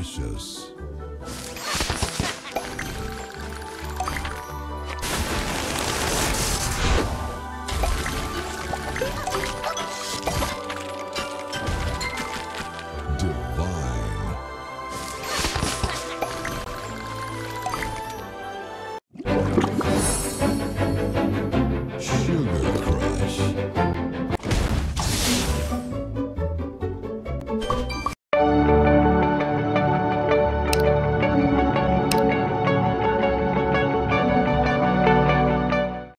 precious.